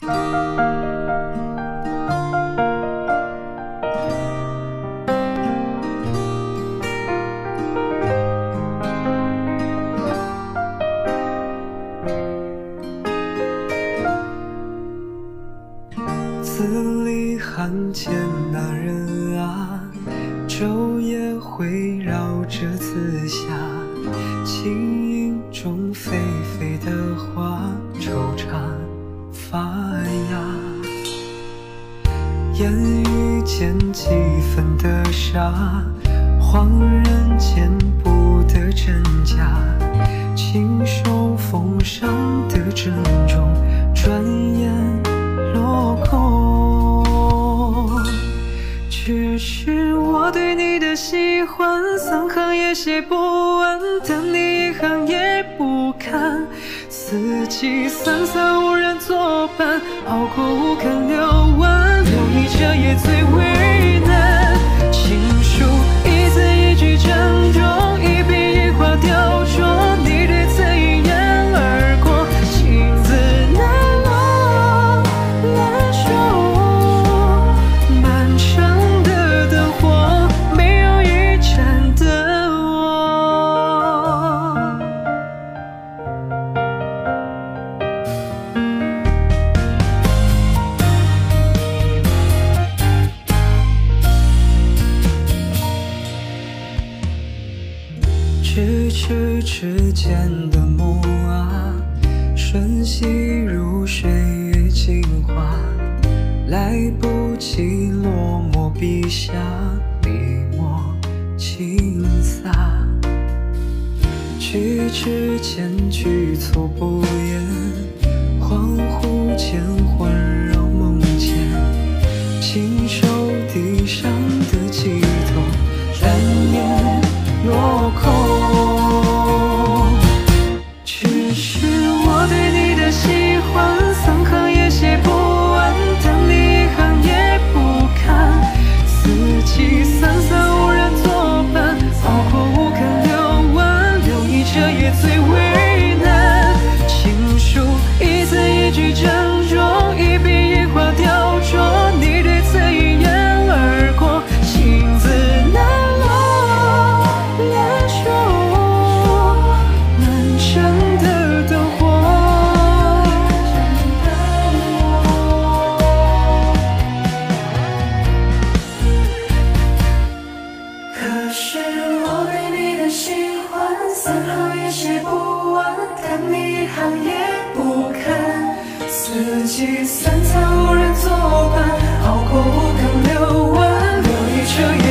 字里行间那人啊，昼夜回绕着紫霞，轻吟中烟雨间几分的傻，恍然间不得真假，亲手奉上的珍重，转眼落空。只是我对你的喜欢，三行也写不完，但你一行也不看。四季三餐无人作伴，熬过无可留，最为咫尺之间的梦啊，瞬息如水月镜花，来不及落墨笔下，笔墨轻洒。举止间局促不言，恍惚间为难。情书一字一句三行也写不完，但你一行也不看。四季三餐无人作伴，熬过五更六晚，留一彻夜